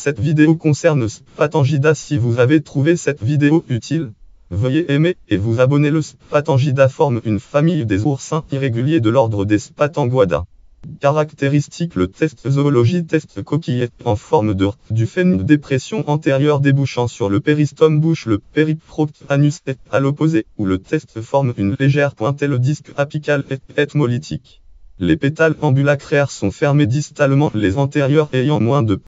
Cette vidéo concerne Spatangida. Si vous avez trouvé cette vidéo utile, veuillez aimer et vous abonner. Le Spatangida forme une famille des oursins irréguliers de l'ordre des Spatanguada. Caractéristique Le test zoologie test coquillette en forme de du fait une dépression antérieure débouchant sur le péristome bouche le périproctanus est à l'opposé où le test forme une légère pointe et le disque apical est hémolytique. Les pétales ambulacraires sont fermés distalement les antérieurs ayant moins de